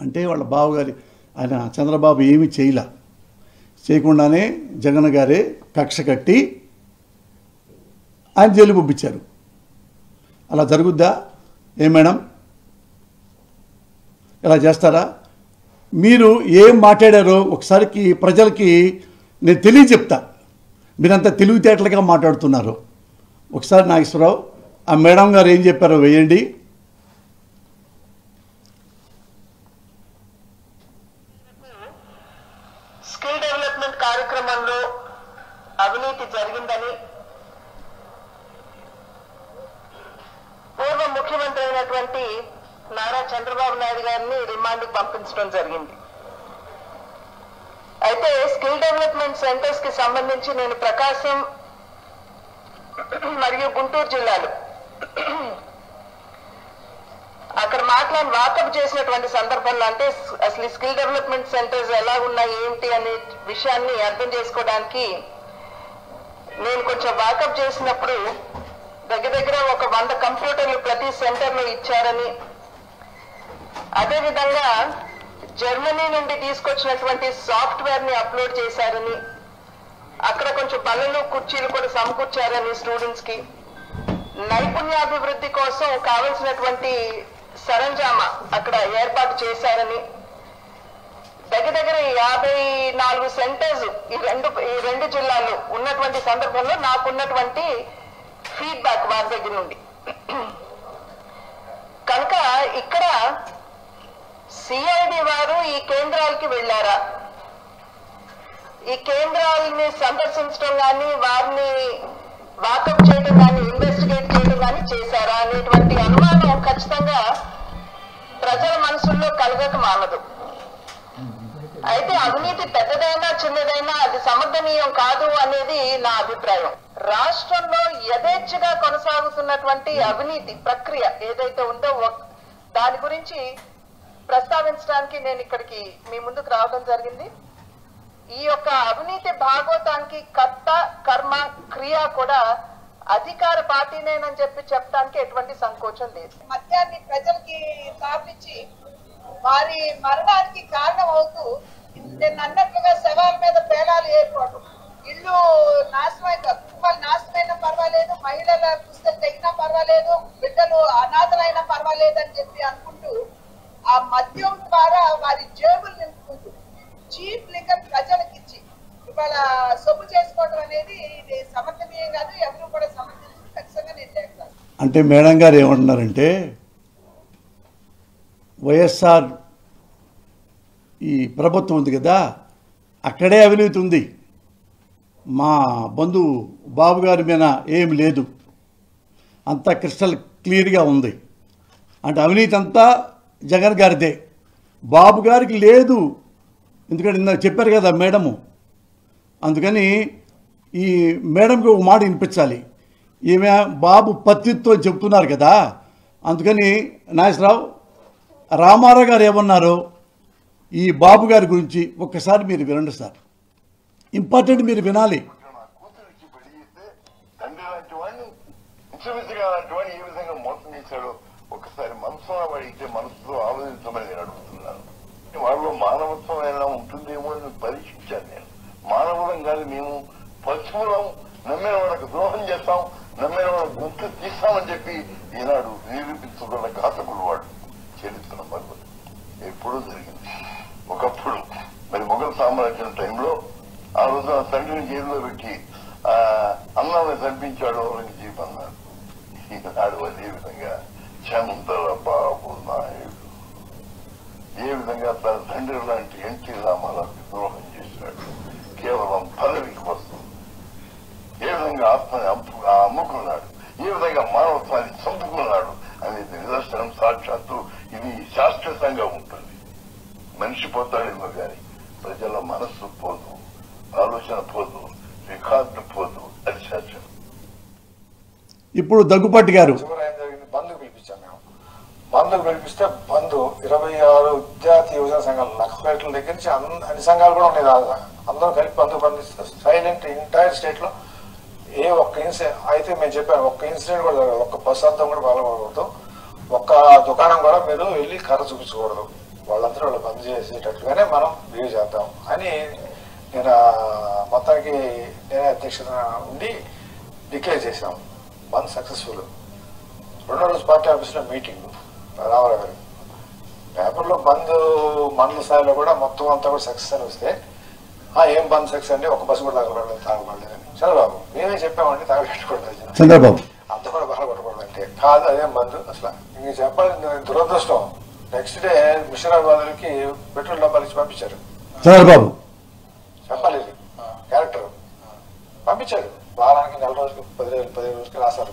అంటే వాళ్ళ బావగారి ఆయన చంద్రబాబు ఏమీ చేయలే. చేయకుండానే జగన్ గారే కక్ష కట్టి ఆయన జైలు పంపించారు. అలా జరుగుద్దా? ఏ మేడం? ఇలా చేస్తారా? మీరు ఏం మాట్లాడారో ఒకసారికి ప్రజలకి నేను తెలియచెప్తా మీరంతా తెలివితేటలుగా మాట్లాడుతున్నారు. ఒకసారి నాగేశ్వరరావు ఆ మేడం గారు ఏం చెప్పారో వేయండి స్కిల్ డెవలప్మెంట్ కార్యక్రమంలో అవినీతి జరిగిందని పూర్వ ముఖ్యమంత్రి అయినటువంటి నారా చంద్రబాబు నాయుడు గారిని రిమాండ్కి పంపించడం జరిగింది. అయితే స్కిల్ డెవలప్మెంట్ సెంటర్స్కి సంబంధించి నేను ప్రకాశం మరియు గుంటూరు జిల్లాలు అక్కడ మాట్లాడి వాకప్ చేసినటువంటి సందర్భంలో అంటే అసలు స్కిల్ డెవలప్మెంట్ సెంటర్స్ ఎలా ఉన్నాయి ఏంటి అనే విషయాన్ని అర్థం చేసుకోవడానికి నేను కొంచెం వాకప్ చేసినప్పుడు దగ్గర దగ్గర ఒక వంద కంప్యూటర్లు ప్రతి సెంటర్లో ఇచ్చారని అదేవిధంగా జర్మనీ నుండి తీసుకొచ్చినటువంటి సాఫ్ట్వేర్ని అప్లోడ్ చేశారని అక్కడ కొంచెం బల్లలు కుర్చీలు కూడా సమకూర్చారని స్టూడెంట్స్కి. నైపుణ్యాభివృద్ధి కోసం కావలసినటువంటి సరంజామా అక్కడ ఏర్పాటు చేశారని. దగ్గర దగ్గర యాభై నాలుగు సెంటర్స్ ఈ రెండు ఈ రెండు జిల్లాల్లో ఉన్నటువంటి సందర్భంలో నాకున్నటువంటి ఫీడ్బ్యాక్ వారి దగ్గర నుండి. కనుక ఇక్కడ సిఐడి వారు ఈ కేంద్రాలకి వెళ్ళారా? ఈ కేంద్రాలని సందర్శించడం కానీ వారిని వాకప్ చేయడం కానీ ఇన్వెస్టిగేట్ చేయడం కానీ చేశారా అనేటువంటి అనుమానం ఖచ్చితంగా ప్రజల మనసుల్లో కలగక మానదు. అయితే అవినీతి పెద్దదైనా చిన్నదైనా అది సమర్థనీయం కాదు అనేది నా అభిప్రాయం. రాష్ట్రంలో యథేచ్ఛగా కొనసాగుతున్నటువంటి అవినీతి ప్రక్రియ ఏదైతే ఉందో దాని గురించి ప్రస్తావించడానికి నేను ఇక్కడికి మీ ముందుకు రావడం జరిగింది. ఈ యొక్క అవినీతి భాగవతానికి కర్త కర్మ క్రియ కూడా అధికార పార్టీనేనని చెప్పి చెప్పడానికి ఎటువంటి సంకోచం లేదు. మద్యాన్ని ప్రజలకి స్థాపించి వారి మరణానికి కారణం అవుతూ నేను అన్నట్లుగా శవాల మీద పేలాలు ఏర్పాటు. ఇల్లు నాశనమైన కుటుంబాలు నాశనమైనా పర్వాలేదు మహిళల పుస్తకం తగ్గినా పర్వాలేదు బిడ్డలు అనాథలైనా పర్వాలేదు అని చెప్పి అనుకుంటున్నారు ఆ మద్యం ద్వారా వారి జేబులు నింపుకుంటుంది చీప్ లిక్కర్ ప్రజలకు ఇచ్చి ఇవాళ సొమ్ము చేసుకోవడం అనేది ఇది సమర్థనీయం కాదు ఎవరు కూడా సమర్థించి ఖచ్చితంగా నేను చేస్తాను అంటే మేడం గారు ఏమంటున్నారంటే వైఎస్ఆర్ ఈ ప్రభుత్వం ఉంది కదా అక్కడే అవినీతి ఉంది. మా బంధువు బాబు గారి మీద ఏమి లేదు. అంతా క్రిస్టల్ క్లియర్గా ఉంది. అంటే అవినీతి అంతా జగన్ గారిదే. బాబు గారికి లేదు. ఎందుకంటే ఇందాక చెప్పారు కదా మేడము. అందుకని ఈ మేడంకి ఒక మాట వినిపించాలి. ఈమె బాబు పత్తితో చెప్తున్నారు కదా. అందుకని నాగేశ్వరరావు రామారావు గారు ఏమన్నారు ఈ బాబు గారి గురించి ఒక్కసారి మీరు వినండి సార్. ఇంపార్టెంట్ మీరు వినాలి నా కూతురికి పెళ్ళి చేస్తే తండ్రి లాంటి వాడిని ఇంచుమించుగా లాంటి వాడిని ఏ విధంగా మోసం చేశాడో ఒకసారి మనసులో అడిగితే మనసులో ఆలోచించమని నేను అడుగుతున్నాను. వాళ్ళలో మానవత్వం ఎలా ఉంటుందేమో అని పరీక్షించాను నేను. మానవులం కాదు మేము. పశువులం. నమ్మిన వాళ్ళకి ద్రోహం చేస్తాం. నమ్మిన వాళ్ళ గుర్తు తీస్తామని చెప్పి ఈనాడు నిరూపించుకున్న ఘాతకులు వాడు. చరిత్ర మరొకటి ఎప్పుడూ జరిగింది. ఒకప్పుడు మరి మొఘల్ సామ్రాజ్యం టైంలో ఆ రోజు ఆ తండ్రిని జైల్లో పెట్టి ఆ అన్నాన్ని చంపించాడు ఔరంగజీబ్ అన్నాడు. ఈనాడు అదే విధంగా చంద్ర బాబు నాయుడు. ఏ విధంగా తన తండ్రి లాంటి ఎన్టీ రామారావుకి ద్రోహం చేశాడు. కేవలం పదవి కోసం ఏ విధంగా ఆత్మని అమ్ము అమ్ముకున్నాడు? ఏ విధంగా మానవత్వాన్ని చంపుకున్నాడు అనేది నిదర్శనం సాక్షాత్తు ఇది శాశ్వతంగా ఉంటుంది. మనిషి పోతాడేమో కానీ ప్రజల మనస్సు పోదు ఆలోచన పోదు రికార్డు పోదు అది శాశ్వతం. ఇప్పుడు దగ్గుపాటి గారు చివరి ఏం జరిగింది బంధుకు పిలిపించాం మేము బంధుకు పిలిపిస్తే బంధు ఇరవై ఆరు విద్యార్థి యువజన సంఘాలు నక్సలైట్ల దగ్గర నుంచి అన్ని సంఘాలు కూడా ఉన్నాయి. అందరం అందరూ కలిపి బంధు బంధిస్తే సైలెంట్ ఎంటైర్ స్టేట్లో ఏ ఒక్క ఇన్సిడెంట్ అయితే మేము చెప్పాను ఒక్క ఇన్సిడెంట్ కూడా జరగదు. ఒక్క బస్ అర్థం కూడా పాల్గొనకూడదు ఒక్క దుకాణం కూడా మీరు వెళ్ళి కర్ర చూపించకూడదు. వాళ్ళందరూ వాళ్ళు బంద్ చేసేటట్లుగానే మనం బిహేవ్ చేద్దాం అని నేను మొత్తానికి నేనే అధ్యక్షత ఉండి డిక్లేర్ చేశాం. బంద్ సక్సెస్ఫుల్. రెండో రోజు పార్టీ ఆఫీస్లో మీటింగ్. రామారావు గారు పేపర్లో బంద్ మండల స్థాయిలో కూడా మొత్తం అంతా కూడా సక్సెస్ అని వస్తే "ఆ, ఏం బంద్ సక్సెస్ అండి? ఒక బస్సు కూడా తాగబడలేదు తాగబడలేదని చంద్రబాబు మేమే చెప్పామండి తాగబెట్టుకోవట్లేదు చంద్రబాబు. అంత కూడా బాధపడకూడదు అంటే కాదు అదేం బంద్? అసలు ఇంక చెప్పాలి దురదృష్టం. నెక్స్ట్ డే ముషిరాబాద్కి పెట్రోల్ డబ్బాలు ఇచ్చి పంపించారు. చంద్రబాబు. చెప్పాలి క్యారెక్టర్ పంపించారు. వారానికి నెల రోజులకి పది రోజులు పది రోజులకి రాసారు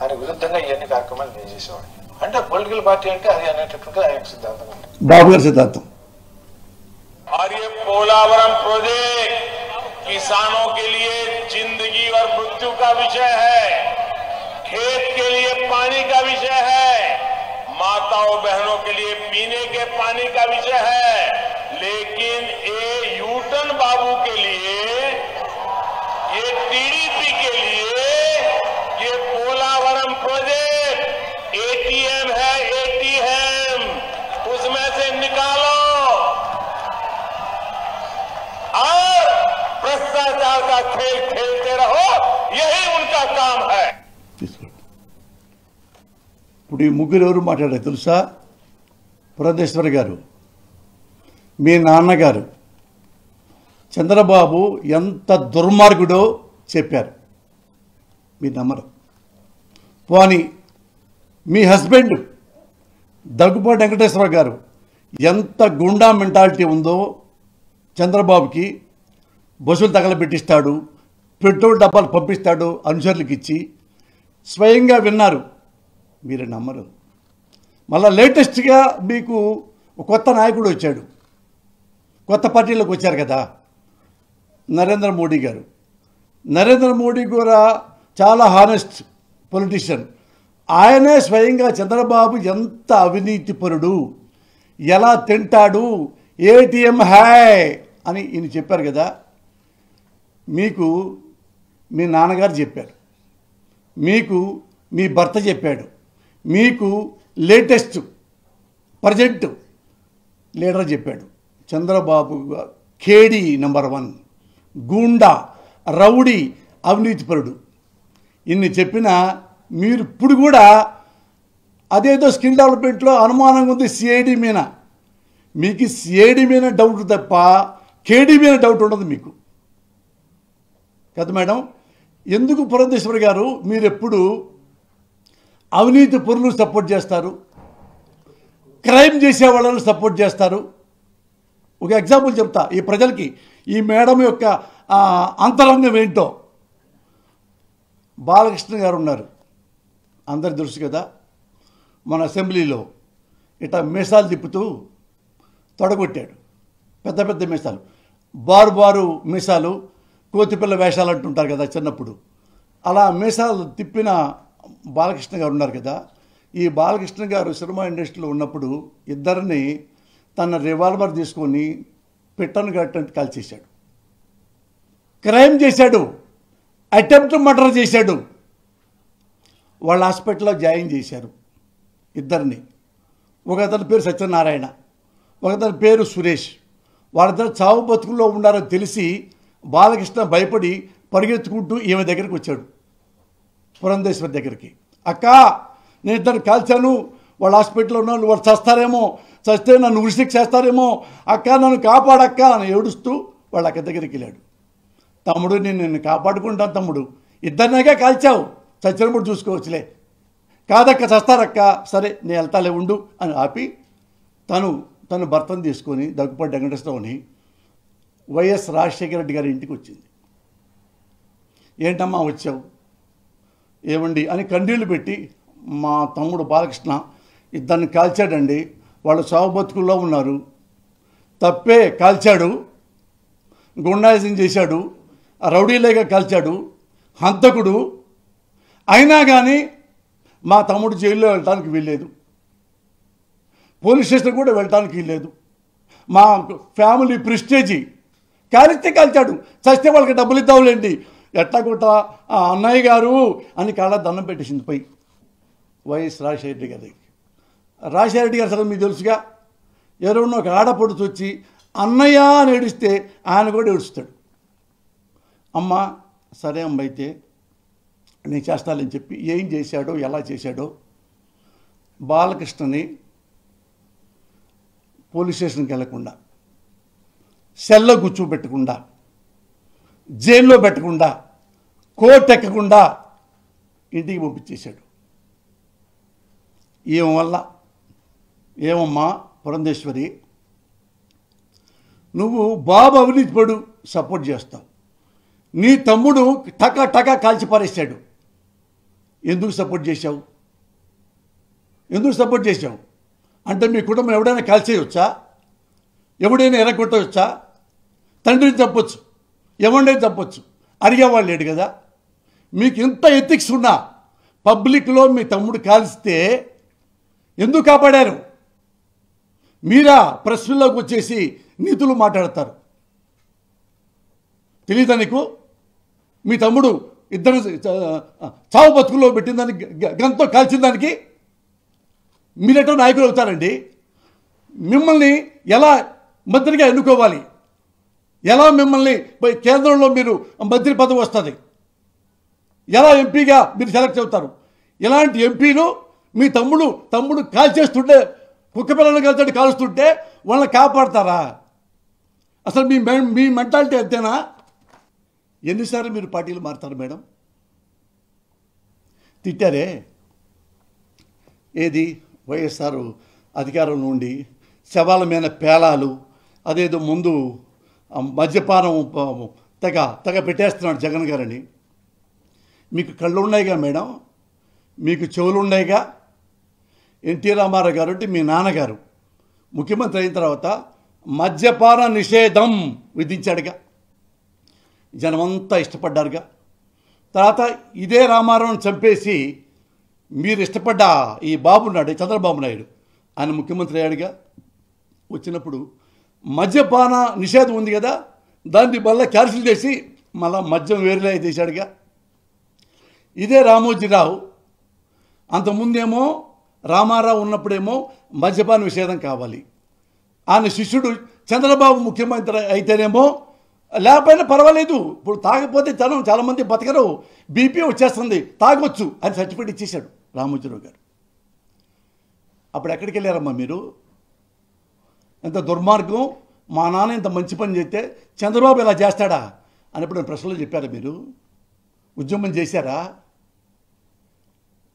దానికి విరుద్ధంగా ఇవన్నీ కార్యక్రమాలు నేను చేసేవాడిని. అంటే పొలిటికల్ పార్టీ అంటే అది అనేటటువంటి ఆయన సిద్ధాంతం ఉంది బాబు గారి సిద్ధాంతం और ये पोलावरम प्रोजेक्ट किसानों के लिए जिंदगी और मृत्यु का विषय है खेत के लिए पानी का विषय है माताओं बहनों के लिए पीने के पानी का विषय है लेकिन ये यूटन बाबू के लिए ये टीडीपी के लिए ये पोलावरम प्रोजेक्ट एटीएम है एटीएम उसमें से निकालो और भ्रष्टाचार का खेल खेलते रहो यही उनका काम है తీసుకోండి ఇప్పుడు ఈ ముగ్గురు ఎవరు మాట్లాడారు తెలుసా పురంధేశ్వరి గారు మీ నాన్నగారు చంద్రబాబు ఎంత దుర్మార్గుడో చెప్పారు మీరు నమ్మరు పోని మీ హస్బెండ్ దగ్గుపాటి వెంకటేశ్వర గారు ఎంత గుండా మెంటాలిటీ ఉందో చంద్రబాబుకి బస్సులు తగలబెట్టిస్తాడు పెట్రోల్ డబ్బాలు పంపిస్తాడు అనుచరులకు ఇచ్చి స్వయంగా విన్నారు. మీరు నమ్మరు. మళ్ళా లేటెస్ట్గా మీకు ఒక కొత్త నాయకుడు వచ్చాడు. కొత్త పార్టీలోకి వచ్చారు కదా నరేంద్ర మోడీ గారు. నరేంద్ర మోడీ కూడా చాలా హానెస్ట్ పొలిటీషియన్ ఆయనే స్వయంగా చంద్రబాబు ఎంత అవినీతిపరుడు? ఎలా తింటాడు? ఏటీఎం హాయ్ అని ఈయన చెప్పారు కదా. మీకు మీ నాన్నగారు చెప్పారు. మీకు మీ భర్త చెప్పాడు. మీకు లేటెస్ట్ ప్రజెంట్ లీడర్ చెప్పాడు. చంద్రబాబు కేడీ నెంబర్ వన్. గూండా రౌడీ అవినీతిపరుడు. ఇన్ని చెప్పినా మీరు ఇప్పుడు కూడా అదేదో స్కిల్ డెవలప్మెంట్లో అనుమానంగా ఉంది సిఐడి మీద. మీకు సిఐడి మీద డౌట్ తప్ప కేడీ మీద డౌట్ ఉండదు మీకు. కదా మేడం? ఎందుకు పురంధేశ్వరి గారు? మీరు ఎప్పుడు అవినీతి పరులు సపోర్ట్ చేస్తారు. క్రైమ్ చేసే వాళ్ళని సపోర్ట్ చేస్తారు. ఒక ఎగ్జాంపుల్ చెప్తా. ఈ ప్రజలకి ఈ మేడం యొక్క అంతరంగం ఏంటో. బాలకృష్ణ గారు ఉన్నారు. అందరి తెలుసు కదా. మన అసెంబ్లీలో ఇట మీసాలు తిప్పుతూ తొడగొట్టాడు. పెద్ద పెద్ద మీసాలు. బారు బారు మీసాలు కోతిపిల్ల వేషాలు అంటుంటారు కదా చిన్నప్పుడు. అలా మీసాలు తిప్పిన బాలకృష్ణ గారు ఉన్నారు కదా. ఈ బాలకృష్ణ గారు సినిమా ఇండస్ట్రీలో ఉన్నప్పుడు ఇద్దరిని తన రివాల్వర్ తీసుకొని పిట్టను కట్టినట్టు కాల్చేశాడు. క్రైమ్ చేశాడు. అటెంప్ట్ మర్డర్ చేశాడు. వాళ్ళ హాస్పిటల్లో జాయిన్ చేశారు ఇద్దరిని. ఒక అతని పేరు సత్యనారాయణ ఒక అతని పేరు సురేష్. వాళ్ళిద్దరు చావు బతుకుల్లో ఉన్నారని తెలిసి బాలకృష్ణ భయపడి పరిగెత్తుకుంటూ ఈమె దగ్గరికి వచ్చాడు. పురంధేశ్వరి దగ్గరికి. అక్క నేను ఇద్దరు కాల్చాను. వాళ్ళ హాస్పిటల్లో ఉన్న వాళ్ళు చస్తారేమో చస్తే నన్ను ఉరిసిక్ చేస్తారేమో. అక్క నన్ను కాపాడక్క అని ఏడుస్తూ వాళ్ళ అక్క దగ్గరికి వెళ్ళాడు. తమ్ముడు నేను నిన్ను కాపాడుకుంటాను తమ్ముడు. ఇద్దరినాగా కాల్చావు. చచ్చినప్పుడు చూసుకోవచ్చులే. కాదక్క చస్తారక్క సరే నేను వెళ్తాలే ఉండు అని ఆపి తను తను భర్తను తీసుకొని దగ్గుపాటి వెంకటేశ్వరరావుని వైఎస్ రాజశేఖర రెడ్డి గారి ఇంటికి వచ్చింది. ఏంటమ్మా వచ్చావు? ఏమండి? అని కండీళ్ళు పెట్టి మా తమ్ముడు బాలకృష్ణ ఇద్దరిని కాల్చాడండి. వాళ్ళు సాగు బతుకుల్లో ఉన్నారు. తప్పే కాల్చాడు. గుండాయిజం చేశాడు. రౌడీలేగా కాల్చాడు. హంతకుడు అయినా కానీ మా తమ్ముడు జైల్లో వెళ్ళటానికి వీల్లేదు. పోలీస్ స్టేషన్ కూడా వెళ్ళటానికి వీల్లేదు. మా ఫ్యామిలీ ప్రిస్టేజీ కాలిస్తే కాల్చాడు. చస్తే వాళ్ళకి డబ్బులు ఇద్దాంలేండి. ఎట్లా ఆ అన్నయ్య గారు అని కాళ్ళ దండం పెట్టేసింది పై వైఎస్ రాజశేఖర రెడ్డి గారికి రాజశేఖర రెడ్డి గారు సరే మీకు తెలుసుగా? ఎవరైనా ఒక ఆడపడుచు వచ్చి అన్నయ్య అని ఏడిస్తే ఆయన కూడా ఏడుస్తాడు. అమ్మ సరే అమ్మ అయితే నేను చేస్తానని చెప్పి ఏం చేశాడో ఎలా చేశాడో బాలకృష్ణని పోలీస్ స్టేషన్కి వెళ్ళకుండా సెల్లో కూర్చోబెట్టకుండా జైల్లో పెట్టకుండా కోర్టు ఎక్కకుండా ఇంటికి పంపించేశాడు. ఈమె వల్ల ఏమమ్మా పురంధేశ్వరి నువ్వు బాబు అవినీతి పడు సపోర్ట్ చేస్తావు. నీ తమ్ముడు టకా టకా కాల్చి పారేశాడు. ఎందుకు సపోర్ట్ చేశావు? ఎందుకు సపోర్ట్ చేశావు? అంటే మీ కుటుంబం ఎవడైనా కాల్చేయవచ్చా ఎవడైనా ఎరగొట్టవచ్చా తండ్రిని చెప్పొచ్చు ఎవడైనా తప్పొచ్చు అడిగేవాళ్ళు లేడు కదా. మీకు ఇంత ఎథిక్స్ ఉన్నా పబ్లిక్లో మీ తమ్ముడు కాల్స్తే ఎందుకు కాపాడారు? మీరా ప్రశ్నలోకి వచ్చేసి నీతులు మాట్లాడతారు. తెలీదా నీకు? మీ తమ్ముడు ఇద్దరు చావు బతుకుల్లో పెట్టిన దానికి గంతో కాల్చిన దానికి మీరెటో నాయకులు అవుతారండి? మిమ్మల్ని ఎలా మంత్రిగా ఎన్నుకోవాలి? ఎలా మిమ్మల్ని పోయి కేంద్రంలో మీరు మంత్రి పదవి వస్తుంది? ఎలా ఎంపీగా మీరు సెలెక్ట్ అవుతారు? ఇలాంటి ఎంపీను మీ తమ్ముడు తమ్ముడు కాల్చేస్తుంటే కుక్క పిల్లలు కలిసి కాలుస్తుంటే వాళ్ళని కాపాడతారా? అసలు మీ మీ మెంటాలిటీ అంతేనా? ఎన్నిసార్లు మీరు పార్టీలు మారుతారు మేడం? తిట్టారే? ఏది? వైఎస్ఆర్ అధికారంలో ఉండి శవాల మీద పేలాలు అదేదో ముందు మద్యపానం తెగ తెగ పెట్టేస్తున్నాడు జగన్ గారని. మీకు కళ్ళు ఉన్నాయిగా మేడం? మీకు చెవులు ఉన్నాయిగా? ఎన్టీ రామారావు గారు అంటే మీ నాన్నగారు. ముఖ్యమంత్రి అయిన తర్వాత మద్యపాన నిషేధం విధించాడుగా. జనమంతా ఇష్టపడ్డారుగా. తర్వాత ఇదే రామారావుని చంపేసి మీరు ఇష్టపడ్డ ఈ బాబున్నాడు చంద్రబాబు నాయుడు ఆయన ముఖ్యమంత్రి అయ్యాడుగా వచ్చినప్పుడు మద్యపాన నిషేధం ఉంది కదా దాన్ని మళ్ళీ క్యాన్సిల్ చేసి మళ్ళా మద్యం వేరేలా చేశాడుగా ఇదే రామోజీరావు అంతకుముందేమో రామారావు ఉన్నప్పుడేమో మద్యపాన నిషేధం కావాలి. ఆయన శిష్యుడు చంద్రబాబు ముఖ్యమంత్రి అయితేనేమో లేకపోయినా పర్వాలేదు. ఇప్పుడు తాగకపోతే జనం చాలామంది బతకరు. బీపీ వచ్చేస్తుంది. తాగొచ్చు అని సర్టిఫికేట్ ఇచ్చేశాడు రామోజీరావు గారు. అప్పుడు ఎక్కడికి వెళ్ళారమ్మా మీరు? ఎంత దుర్మార్గం. మా నాన్న ఇంత మంచి పని చేస్తే చంద్రబాబు ఇలా చేస్తాడా? అనేప్పుడు ప్రశ్నలు చెప్పారా మీరు? ఉద్యమం చేశారా?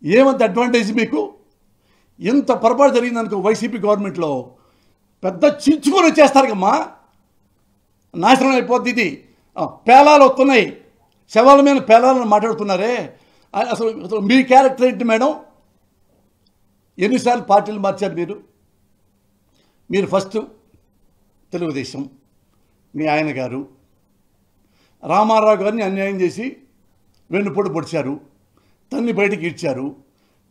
ఏమంత అడ్వాంటేజ్ మీకు? ఇంత పొరపాటు జరిగిందనుకో వైసీపీ గవర్నమెంట్లో పెద్ద చించుకొని వచ్చేస్తారు కమ్మా నాశనం అయిపోద్ది ఇది. పేలాలు వస్తున్నాయి. శవాల మీద పేలాలను మాట్లాడుతున్నారే. అసలు అసలు మీ క్యారెక్టర్ ఏంటి మేడం? ఎన్నిసార్లు పార్టీలు మార్చారు మీరు? మీరు ఫస్ట్ తెలుగుదేశం మీ ఆయన గారు. రామారావు గారిని అన్యాయం చేసి వెన్నుపొడి పొడిచారు. తన్ని బయటికి ఇచ్చారు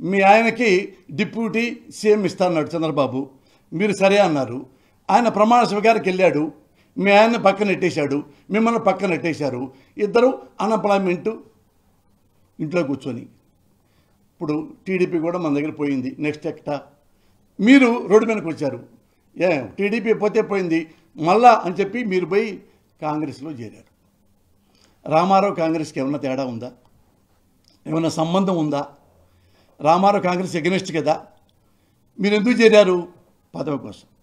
మీ ఆయనకి డిప్యూటీ సీఎం ఇస్తాన్నాడు చంద్రబాబు. మీరు సరే అన్నారు. ఆయన ప్రమాణ స్వీకారికి వెళ్ళాడు. మీ ఆయన్ని పక్కన నెట్టేశాడు మిమ్మల్ని పక్కన నెట్టేశారు ఇద్దరు అన్ఎంప్లాయ్మెంట్ ఇంట్లో కూర్చొని. ఇప్పుడు టీడీపీ కూడా మన దగ్గర పోయింది. నెక్స్ట్ ఎక్టా మీరు రోడ్డు మీదకి వచ్చారు. ఏ టీడీపీ పోతే పోయింది. మళ్ళా అని చెప్పి మీరు పోయి కాంగ్రెస్లో చేరారు. రామారావు కాంగ్రెస్కి ఏమైనా తేడా ఉందా? ఏమైనా సంబంధం ఉందా? రామారావు కాంగ్రెస్ ఎగనెస్ట్ కదా? మీరు ఎందుకు చేరారు? పదవి కోసం.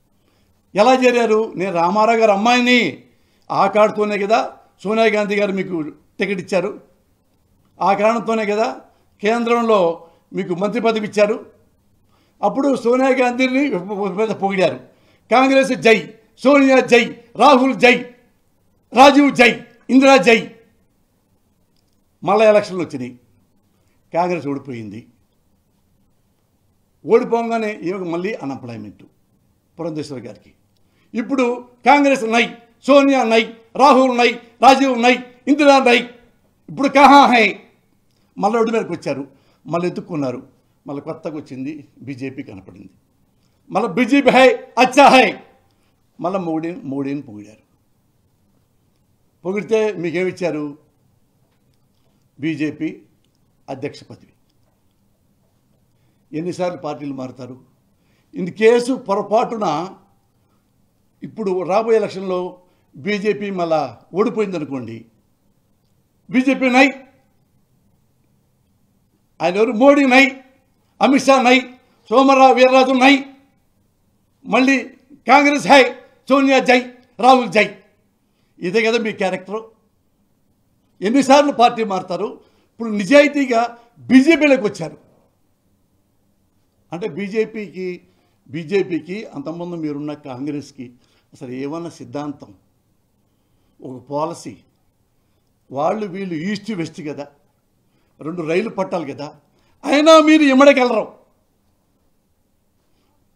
ఎలా చేరారు? నేను రామారావు గారు అమ్మాయిని ఆ కార్డుతోనే కదా సోనియా గాంధీ గారు మీకు టికెట్ ఇచ్చారు. ఆ కారణంతోనే కదా కేంద్రంలో మీకు మంత్రి పదవి ఇచ్చారు. అప్పుడు సోనియా గాంధీని పొగిడారు. కాంగ్రెస్ జై సోనియా జై రాహుల్ జై రాజీవ్ జై ఇందిరా జై. మళ్ళా ఎలక్షన్లు వచ్చినాయి. కాంగ్రెస్ ఓడిపోయింది. ఓడిపోగానే ఈమెకు మళ్ళీ అన్ఎంప్లాయ్మెంట్. పురంధేశ్వర్ గారికి. ఇప్పుడు కాంగ్రెస్ నై సోనియా నై రాహుల్ నై రాజీవ్ నై ఇందిరా నై. ఇప్పుడు కహా హై? మళ్ళీ రోడ్డు మీదకి వచ్చారు. మళ్ళీ ఎత్తుక్కున్నారు. మళ్ళీ కొత్తగా వచ్చింది బీజేపీ కనపడింది. మళ్ళీ బీజేపీ హై అచ్చా హై? మళ్ళీ మోడీని మోడీని పొగిడారు. పొగిడితే మీకేమిచ్చారు? బీజేపీ అధ్యక్ష పదవి. ఎన్నిసార్లు పార్టీలు మారుతారు? ఇన్ కేసు పొరపాటున ఇప్పుడు రాబోయే ఎలక్షన్లో బీజేపీ మళ్ళా ఓడిపోయిందనుకోండి బీజేపీ నై ఆయన ఎవరు? మోడీ నై అమిత్ షా నై సోమరావు వీర్రాజు నై మళ్ళీ కాంగ్రెస్ హై సోనియా జై రాహుల్ జై. ఇదే కదా మీ క్యారెక్టర్. ఎన్నిసార్లు పార్టీ మారుతారు? ఇప్పుడు నిజాయితీగా బీజేపీలోకి వచ్చారు. అంటే బీజేపీకి బీజేపీకి అంతకుముందు మీరున్న కాంగ్రెస్కి అసలు ఏమన్నా సిద్ధాంతం? ఒక పాలసీ. వాళ్ళు వీళ్ళు ఈస్ట్ వెస్ట్ కదా. రెండు రైలు పట్టాలి కదా. అయినా మీరు ఇమ్మడగలరు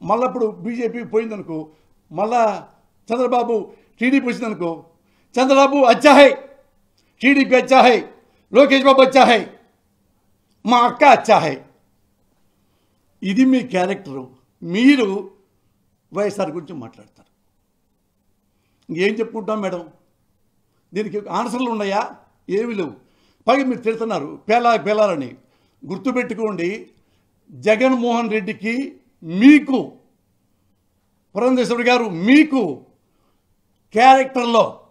మళ్ళీ ఇప్పుడు బీజేపీ పోయిందనుకో మళ్ళా చంద్రబాబు టీడీపీ వచ్చిందనుకో చంద్రబాబు అచ్చాహై టీడీపీ అచ్చాహై లోకేష్ బాబు అచ్చాహై మా అక్క అచ్చాహై. ఇది మీ క్యారెక్టరు. మీరు వైఎస్ఆర్ గురించి మాట్లాడతారు. ఇంకేం చెప్పుకుంటాం మేడం? దీనికి ఆన్సర్లు ఉన్నాయా? ఏమి లేవు. పైగా మీరు తిడుతున్నారు. పేలా పేలాలని గుర్తుపెట్టుకోండి జగన్మోహన్ రెడ్డికి మీకు పురంధేశ్వరి గారు మీకు క్యారెక్టర్లో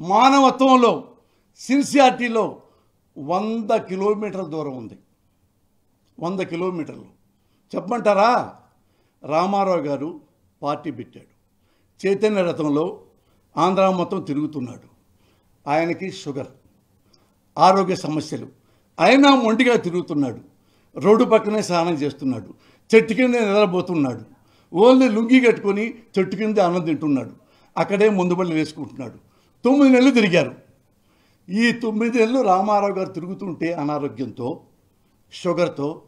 మానవత్వంలో సిన్సియారిటీలో వంద కిలోమీటర్ల దూరం ఉంది. వంద కిలోమీటర్లు. చెప్పమంటారా? రామారావు గారు పార్టీ పెట్టాడు. చైతన్య రథంలో ఆంధ్ర మొత్తం తిరుగుతున్నాడు. ఆయనకి షుగర్ ఆరోగ్య సమస్యలు. ఆయన ఒంటిగా తిరుగుతున్నాడు. రోడ్డు పక్కనే స్నానం చేస్తున్నాడు. చెట్టు కింద నిద్రపోతున్నాడు. ఓన్లీ లుంగి కట్టుకొని చెట్టు కింద అన్నం తింటున్నాడు. అక్కడే ముందు వేసుకుంటున్నాడు. తొమ్మిది నెలలు తిరిగారు. ఈ తొమ్మిది నెలలు రామారావు గారు తిరుగుతుంటే అనారోగ్యంతో షుగర్తో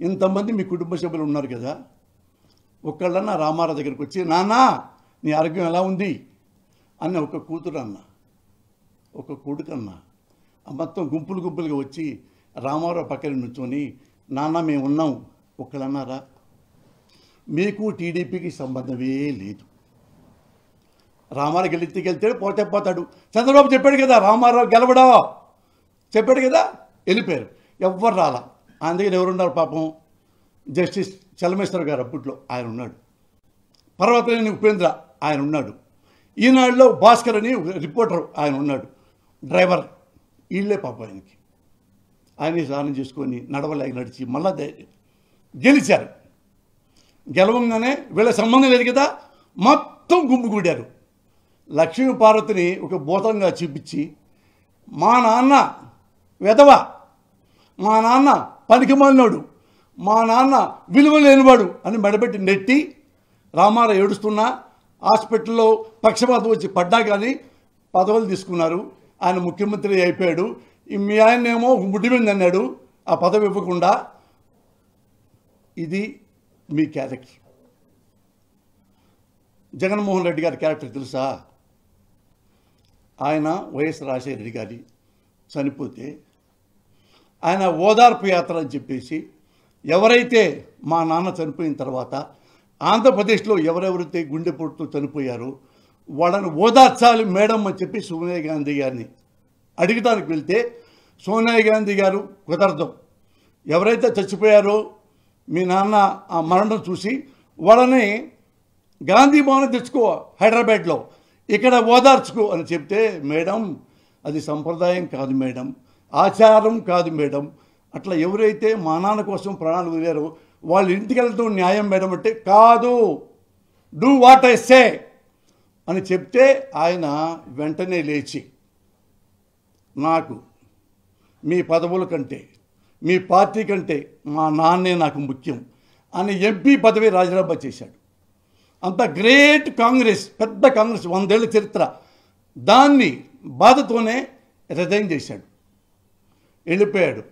ఇంతమంది మీ కుటుంబ సభ్యులు ఉన్నారు కదా. ఒక్కళ్ళన్నా రామారావు దగ్గరికి వచ్చి నాన్నా నీ ఆరోగ్యం ఎలా ఉంది? అన్న ఒక కూతురు అన్న ఒక కొడుకన్న. మొత్తం గుంపులు గుంపులుగా వచ్చి రామారావు పక్కన నుంచొని నాన్న మేము ఉన్నాం. ఒకళ్ళన్నారా మీకు టీడీపీకి సంబంధమే లేదు. రామారావు గెలిస్తే గెలిచాడు పోతే పోతాడు. చంద్రబాబు చెప్పాడు కదా రామారావు గెలవడా? చెప్పాడు కదా వెళ్ళిపోయారు. ఎవ్వరు రాలా. ఆయన దగ్గర ఎవరున్నారు పాపం? జస్టిస్ చలమేశ్వర గారు అప్పట్లో ఆయన ఉన్నాడు. పర్వతనేని ఉపేంద్ర ఆయన ఉన్నాడు. ఈనాడులో భాస్కర్ అని రిపోర్టర్ ఆయన ఉన్నాడు డ్రైవర్. వీళ్ళే పాప ఆయనకి. ఆయన స్నానం చేసుకొని నడవలేక నడిచి మళ్ళా గెలిచారు. గెలవంగానే వీళ్ళ సంబంధం లేదు కదా మొత్తం గుమ్మిగూడారు లక్ష్మీ పార్వతిని ఒక భూతంగా చూపించి మా నాన్న వెధవ మా నాన్న పనికిమాలినోడు మా నాన్న విలువ లేనివాడు అని మెడబెట్టి నెట్టి రామారావు ఏడుస్తున్నా హాస్పిటల్లో పక్షపాతం వచ్చి పడ్డా కానీ పదవులు తీసుకున్నారు. ఆయన ముఖ్యమంత్రి అయిపోయాడు. మీ ఆయనేమో ముడిమింది అన్నాడు. ఆ పదవి ఇవ్వకుండా ఇది మీ క్యారెక్టర్. జగన్మోహన్ రెడ్డి గారి క్యారెక్టర్ తెలుసా? ఆయన వైఎస్ రాజశేఖర రెడ్డి గారి చనిపోతే ఆయన ఓదార్పు యాత్ర అని చెప్పేసి ఎవరైతే మా నాన్న చనిపోయిన తర్వాత ఆంధ్రప్రదేశ్లో ఎవరెవరైతే గుండెపోటుతో చనిపోయారో వాళ్ళని ఓదార్చాలి మేడం అని చెప్పి సోనియా గాంధీ గారిని అడిగడానికి వెళ్తే సోనియా గాంధీ గారు కుదరదు ఎవరైతే చచ్చిపోయారో మీ నాన్న ఆ మరణం చూసి వాళ్ళని గాంధీ భవన్ తెచ్చుకో హైదరాబాద్లో ఇక్కడ ఓదార్చుకో అని చెప్తే మేడం అది సంప్రదాయం కాదు మేడం. ఆచారం కాదు మేడం. అట్లా ఎవరైతే మా నాన్న కోసం ప్రాణాలు వదిలారో వాళ్ళ ఇంటికి వెళ్తూ న్యాయం మేడం అంటే కాదు. డూ వాట్ ఐ సే అని చెప్తే ఆయన వెంటనే లేచి నాకు మీ పదవుల కంటే మీ పార్టీ కంటే మా నాన్నే నాకు ముఖ్యం అని ఎంపీ పదవి రాజీనామా చేశాడు. అంత గ్రేట్ కాంగ్రెస్ పెద్ద కాంగ్రెస్ వందేళ్ళ చరిత్ర. దాన్ని బాధతోనే రిజైన్ చేశాడు. వెళ్ళిపోయాడు.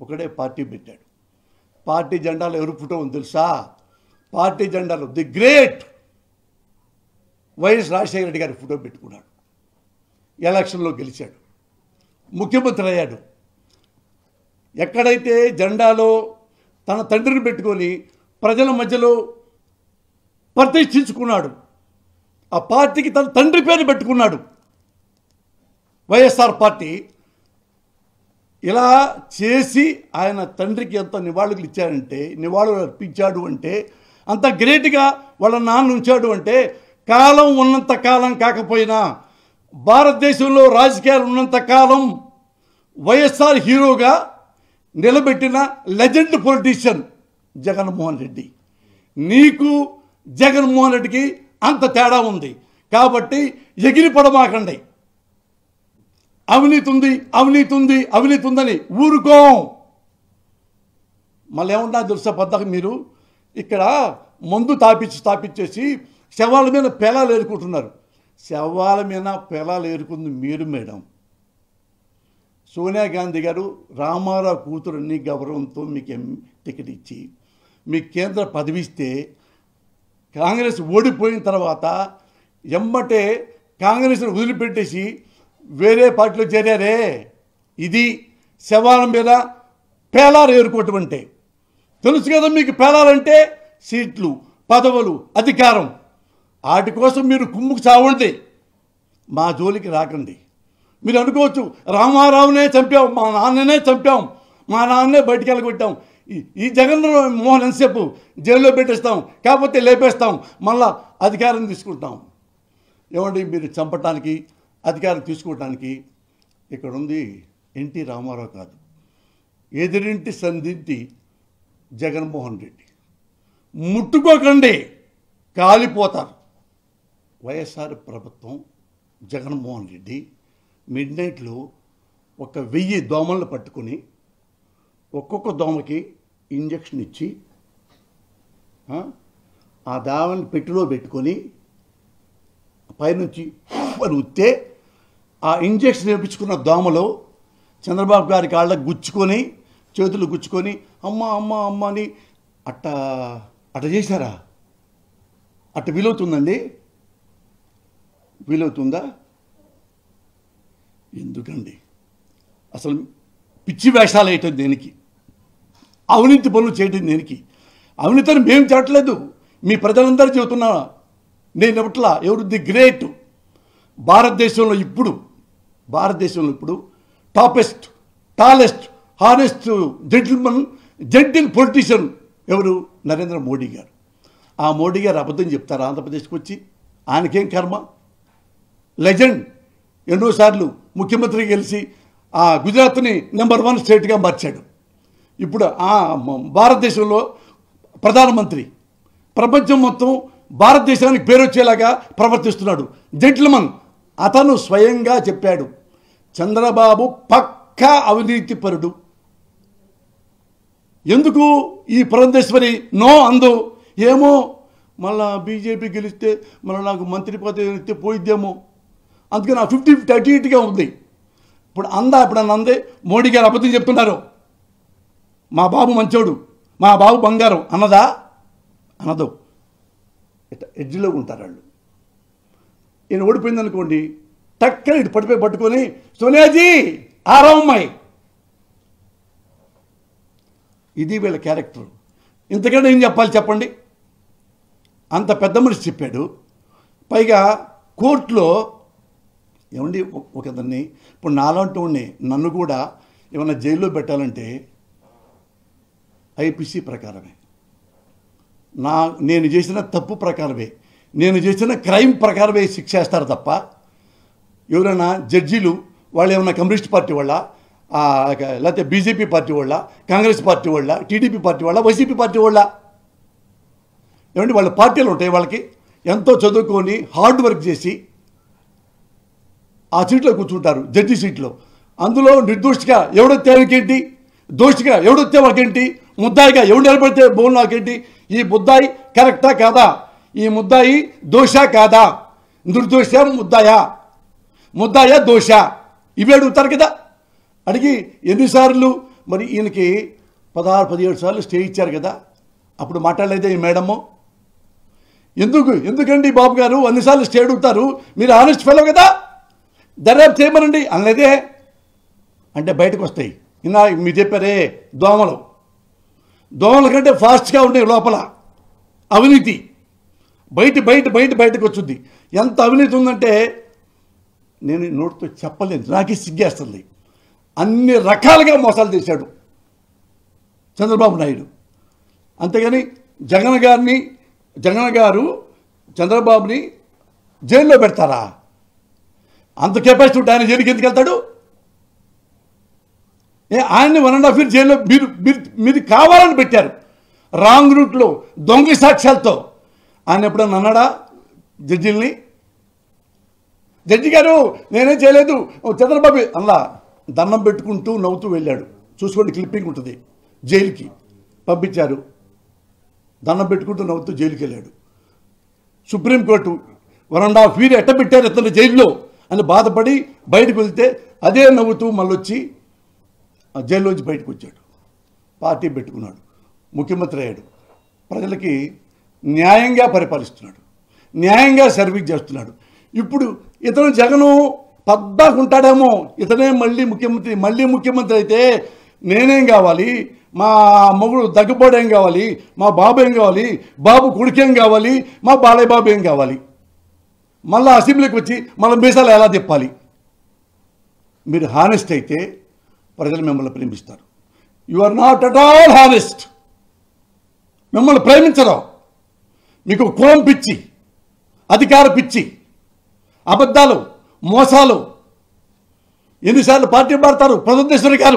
ఒకడే పార్టీ పెట్టాడు. పార్టీ జెండాలో ఎవరు ఫోటో ఉంది తెలుసా? Party జెండాలో the great YS Rajasekhara Reddy గారి ఫోటో పెట్టుకున్నాడు. ఎలక్షన్లో గెలిచాడు. ముఖ్యమంత్రి అయ్యాడు. ఎక్కడైతే జెండాలో తన తండ్రిని పెట్టుకొని ప్రజల మధ్యలో ప్రతిష్ఠించుకున్నాడు ఆ పార్టీకి తన తండ్రి పేరు పెట్టుకున్నాడు. వైఎస్ఆర్ పార్టీ ఇలా చేసి ఆయన తండ్రికి ఎంత నివాళులు ఇచ్చారంటే నివాళులు అర్పించాడు అంటే అంత గ్రేట్గా వాళ్ళ నాన్న ఉంచాడు అంటే కాలం ఉన్నంత కాలం కాకపోయినా భారతదేశంలో రాజకీయాలు ఉన్నంత కాలం వైఎస్ఆర్ హీరోగా నిలబెట్టిన లెజెండ్ పొలిటీషియన్ జగన్మోహన్ రెడ్డి. నీకు జగన్మోహన్ రెడ్డికి అంత తేడా ఉంది. కాబట్టి ఎగిరిపడమాకండి. అవినీతి ఉంది అవినీతి ఉంది అవినీతి ఉందని ఊరుకోం. మళ్ళీ ఏమన్నా తెలుసా పద్ధతి మీరు ఇక్కడ మందు తాపించి తాపించేసి శవాల మీద పేలాలు ఏరుకుంటున్నారు. శవాల మీద పేలాలు ఏరుకుంది మీరు మేడం. సోనియా గాంధీ గారు రామారావు కూతురుని గౌరవంతో మీకు ఎం టికెట్ ఇచ్చి మీకు కేంద్ర పదవి ఇస్తే కాంగ్రెస్ ఓడిపోయిన తర్వాత ఎమ్మటే కాంగ్రెస్ను వదిలిపెట్టేసి వేరే పార్టీలో చేరారే? ఇది శవాల మీద పేలాలు ఏరుకోవటం అంటే తెలుసు కదా మీకు పేలాలంటే సీట్లు పదవులు అధికారం. వాటి కోసం మీరు కుమ్ముకు చావండి మా జోలికి రాకండి. మీరు అనుకోవచ్చు రామారావునే చంపాం మా నాన్ననే చంపాం మా నాన్నే బయటికి వెళ్ళగొట్టాం. ఈ- ఈ జగన్ మోహన్ ఎంతసేపు జైల్లో పెట్టేస్తాం కాకపోతే లేపేస్తాం మళ్ళా అధికారం తీసుకుంటాం. ఏమండి మీరు చంపటానికి అధికారం తీసుకోవటానికి ఇక్కడ ఉంది ఎన్టీ రామారావు కాదు. ఎదిరింటి సంధింటి జగన్మోహన్ రెడ్డి. ముట్టుకోకండి కాలిపోతారు. వైఎస్ఆర్ ప్రభుత్వం జగన్మోహన్ రెడ్డి మిడ్ నైట్లో ఒక వెయ్యి దోమలను పట్టుకొని ఒక్కొక్క దోమకి ఇంజక్షన్ ఇచ్చి ఆ, ఆ దావని పెట్టిలో పెట్టుకొని పైనుంచి అని ఉత్తే ఆ ఇంజక్షన్ వేపించుకున్న దోమలు చంద్రబాబు గారి కాళ్ళకు గుచ్చుకొని చేతులు గుచ్చుకొని అమ్మ అమ్మ అమ్మ అని అట్ట అట్ట చేశారా? అట్ట వీలవుతుందండి? వీలవుతుందా? ఎందుకండి? అసలు పిచ్చి వేషాలు వేయటం దేనికి? అవినీతి పనులు చేయటం దేనికి? అవినీతిని మేము చేయట్లేదు. మీ ప్రజలందరూ చెబుతున్నా నేను ఇవ్వట్లా. ఎవరు ది గ్రేట్? భారతదేశంలో ఇప్పుడు భారతదేశంలో ఇప్పుడు toppest tallest honest gentleman gentle politician ఎవరు? నరేంద్ర మోడీ గారు. ఆ మోడీ గారు అబద్ధం చెప్తారు. ఆంధ్రప్రదేశ్కి వచ్చి ఆయనకేం కర్మ? లెజెండ్. ఎన్నోసార్లు ముఖ్యమంత్రి గెలిచి ఆ గుజరాత్ని నెంబర్ వన్ స్టేట్గా మార్చాడు. ఇప్పుడు ఆ భారతదేశంలో ప్రధానమంత్రి ప్రపంచం మొత్తం భారతదేశానికి పేరు వచ్చేలాగా ప్రవర్తిస్తున్నాడు. జెంట్లమన్ అతను స్వయంగా చెప్పాడు చంద్రబాబు పక్కా అవినీతిపరుడు ఎందుకు ఈ పురంధేశ్వరి నో అందు? ఏమో మళ్ళా బీజేపీ గెలిస్తే మళ్ళీ నాకు మంత్రి పదవి ఇస్తే పోయిద్దేమో. అందుకని ఆ ఫిఫ్టీ థర్టీ ఎయిట్గా ఇటుగా ఉంది. ఇప్పుడు అందా ఇప్పుడు నన్ను అందే? మోడీ గారు అబద్ధం చెప్తున్నారు. మా బాబు మంచోడు మా బాబు బంగారం. అన్నదా? అనదు. ఇట్లా ఎడ్జ్లో ఉంటారు వాళ్ళు. ఈయన ఓడిపోయింది అనుకోండి టక్కన ఇటు పడిపోయి పట్టుకొని సోనియాజీ ఆరామ్మాయి ఇది వీళ్ళ క్యారెక్టర్. ఇంతకంటే ఏం చెప్పాలి చెప్పండి? అంత పెద్ద మనిషి చెప్పాడు. పైగా కోర్టులో ఏమండి ఒక- ఒక దాన్ని ఇప్పుడు నాలాంటి వాడిని నన్ను కూడా ఏమన్నా జైల్లో పెట్టాలంటే ఐపీసీ ప్రకారమే. నా నేను చేసిన తప్పు ప్రకారమే. నేను చేసిన క్రైమ్ ప్రకారమే శిక్ష వేస్తారు తప్ప ఎవరైనా జడ్జీలు వాళ్ళు ఏమైనా కమ్యూనిస్ట్ పార్టీ వాళ్ళ లేకపోతే బీజేపీ పార్టీ వాళ్ళ కాంగ్రెస్ పార్టీ వాళ్ళ టీడీపీ పార్టీ వాళ్ళ వైసీపీ పార్టీ వాళ్ళ. ఏమంటే వాళ్ళ పార్టీలు ఉంటాయి వాళ్ళకి. ఎంతో చదువుకొని హార్డ్ వర్క్ చేసి ఆ సీట్లో కూర్చుంటారు జడ్జి సీట్లో. అందులో నిర్దోషిగా ఎవడొత్తే వాళ్ళకేంటి దోషిగా ఎవడొత్తే వాళ్ళకేంటి ముద్దాయిగా ఎవడు నిలబడితే బోన్ నాకేంటి? ఈ ముద్దాయి కరెక్టా కాదా? ఈ ముద్దాయి దోష కాదా? నిర్దోష ముద్దాయా? ముద్దాయా దోష? ఇవి అడుగుతారు కదా. అడిగి ఎన్నిసార్లు మరి ఈయనకి పదహారు పదిహేడు సార్లు స్టే ఇచ్చారు కదా. అప్పుడు మాట్లాడలేదే ఈ మేడము. ఎందుకు? ఎందుకండి బాబు గారు? అన్నిసార్లు స్టే అడుగుతారు. మీరు ఆనెస్ట్ ఫెలో కదా. దర్యాప్తు చేయమనండి. అనలేదే. అంటే బయటకు వస్తాయి. ఇన్నా మీరు చెప్పారే దోమలు. దోమల కంటే ఫాస్ట్గా ఉండే లోపల. అవినీతి. బయట బయట బయట బయటకు వచ్చింది. ఎంత అవినీతి ఉందంటే నేను నోటితో చెప్పలేదు నాకే సిగ్గేస్తుంది. అన్ని రకాలుగా మోసాలు చేశాడు చంద్రబాబు నాయుడు. అంతేగాని జగన్ గారిని జగన్ గారు చంద్రబాబుని జైల్లో పెడతారా? అంత కెపాసిటీ ఉంటే ఆయన జైలుకి ఎందుకు వెళ్తాడు? ఏ ఆయన్ని వన్ అండ్ హాఫ్ ఇయర్ జైల్లో మీరు మీరు మీరు కావాలని పెట్టారు. రాంగ్ రూట్లో దొంగ సాక్ష్యాలతో. ఆయన ఎప్పుడన్నా అన్నాడా జడ్జిల్ని? జడ్జి గారు నేనేం చేయలేదు. ఓ చంద్రబాబు అలా దండం పెట్టుకుంటూ నవ్వుతూ వెళ్ళాడు. చూసుకోండి క్లిప్పింగ్ ఉంటుంది. జైలుకి పంపించారు. దండం పెట్టుకుంటూ నవ్వుతూ జైలుకి వెళ్ళాడు. Supreme court one and half వీర్ ఎట్ట పెట్టారు ఇతను జైల్లో అని బాధపడి బయటకు వెళ్తే అదే నవ్వుతూ మళ్ళొచ్చి ఆ జైల్లోంచి బయటకు వచ్చాడు. పార్టీ పెట్టుకున్నాడు. ముఖ్యమంత్రి అయ్యాడు. ప్రజలకి న్యాయంగా పరిపాలిస్తున్నాడు. న్యాయంగా సర్వీస్ చేస్తున్నాడు. ఇప్పుడు ఇతను జగను పద్దాకుంటాడేమో. ఇతనే మళ్ళీ ముఖ్యమంత్రి మళ్ళీ ముఖ్యమంత్రి అయితే నేనేం కావాలి? మా మొగుడు దగ్గుబాడు ఏం కావాలి? మా బాబు ఏం కావాలి? బాబు కొడుకేం కావాలి? మా బాలయ్య బాబు ఏం కావాలి? మళ్ళీ అసెంబ్లీకి వచ్చి మళ్ళీ మీసాలు ఎలా తిప్పాలి? మీరు హానెస్ట్ అయితే ప్రజలు మిమ్మల్ని ప్రేమిస్తారు. You are not at all honest మిమ్మల్ని ప్రేమించరు. మీకు కులం పిచ్చి అధికార పిచ్చి అబద్ధాలు మోసాలు. ఎన్నిసార్లు పార్టీ మారుతారు? ప్రధానేశ్వరి గారు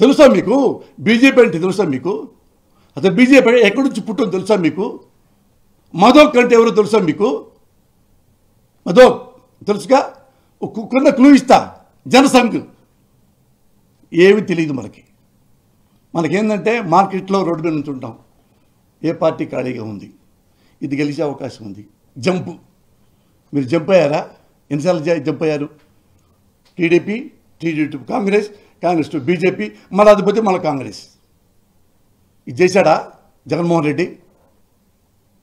తెలుసా మీకు? బీజేపీ అంటే తెలుసా మీకు? అసలు బీజేపీ ఎక్కడి నుంచి పుట్టిందో తెలుసా మీకు? మధోక్ అంటే ఎవరో తెలుసా మీకు? మధోక్ తెలుసుగా? ఒక క్లూ ఇస్తా జనసంఘ్. ఏమి తెలియదు మనకి. మనకేంటంటే మార్కెట్లో రోడ్డు మీద నుంచి ఉంటాం. ఏ పార్టీ ఖాళీగా ఉంది? ఇది గెలిచే అవకాశం ఉంది. జంపు. మీరు జంప్ అయ్యారా? ఎన్నిసార్లు జంప్ అయ్యారు? TDP TDP Congress Congress to BJP మళ్ళీ అది పోతే మళ్ళీ కాంగ్రెస్. ఇది చేశాడా జగన్మోహన్ రెడ్డి?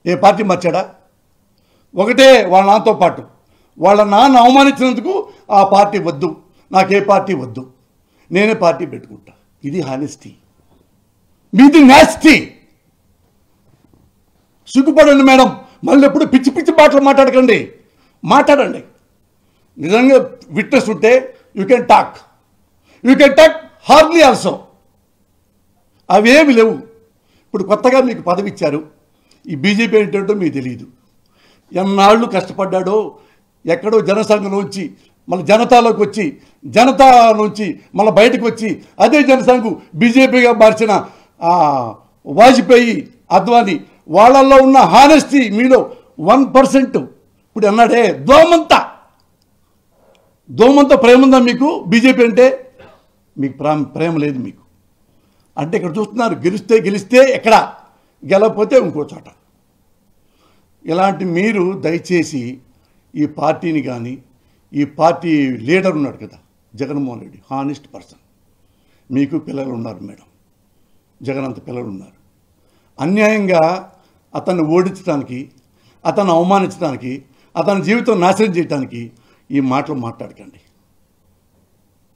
ఏ పార్టీ మార్చాడా? ఒకటే వాళ్ళ నాన్నతో పాటు. వాళ్ళ నాన్న అవమానించినందుకు ఆ పార్టీ వద్దు. నాకే పార్టీ వద్దు. నేనే పార్టీ పెట్టుకుంటా. ఇది హానెస్టీ. మీది నాస్టీ సిగ్గుపడండి మేడం. మళ్ళీ ఎప్పుడు పిచ్చి పిచ్చి మాటలు మాట్లాడకండి. మాట్లాడండి. నిజంగా విట్నెస్ ఉంటే you can talk you can talk hardly also అవేమి లేవు. ఇప్పుడు కొత్తగా మీకు పదవి ఇచ్చారు. ఈ బీజేపీ ఏంటంటో మీకు తెలియదు. ఎన్నాళ్ళు కష్టపడ్డాడో ఎక్కడో జనసంఘం నుంచి మళ్ళీ జనతాలోకి వచ్చి జనతా నుంచి మళ్ళీ బయటకు వచ్చి అదే జనసంఘం బీజేపీగా మార్చిన వాజ్పేయి అద్వానీ వాళ్ళల్లో ఉన్న హానెస్టీ మీలో వన్ పర్సెంట్. ఇప్పుడు అన్నాడే దోమంతా. దోమంత ప్రేమ ఉందా మీకు? బీజేపీ అంటే మీకు ప్రేమ ప్రేమ లేదు మీకు. అంటే ఇక్కడ చూస్తున్నారు గెలిస్తే గెలిస్తే ఎక్కడ? గెలవకపోతే ఇంకో చోట. ఇలాంటి మీరు దయచేసి ఈ పార్టీని కానీ ఈ పార్టీ లీడర్ ఉన్నాడు కదా జగన్మోహన్ రెడ్డి హానెస్ట్ పర్సన్. మీకు పిల్లలు ఉన్నారు మేడం. జగన్ అంత పిల్లలు ఉన్నారు. అన్యాయంగా అతన్ని ఓడించడానికి అతన్ని అవమానించడానికి అతని జీవితం నాశనం చేయడానికి ఈ మాటలు మాట్లాడకండి.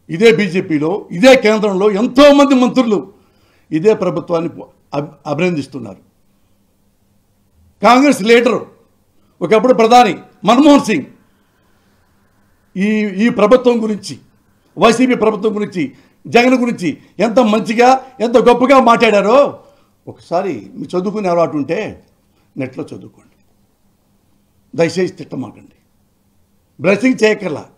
ఇదే బీజేపీలో ఇదే కేంద్రంలో ఎంతోమంది మంత్రులు ఇదే ప్రభుత్వాన్ని అభినందిస్తున్నారు. కాంగ్రెస్ లీడరు ఒకప్పుడు ప్రధాని మన్మోహన్ సింగ్ ఈ ఈ ప్రభుత్వం గురించి వైసీపీ ప్రభుత్వం గురించి జగన్ గురించి ఎంత మంచిగా ఎంత గొప్పగా మాట్లాడారో ఒకసారి మీ చదువుకునే అలవాటు ఉంటే నెట్లో చదువుకోండి. దయచేసి తిట్టమాకండి. బ్లెస్సింగ్ చేయకర్లా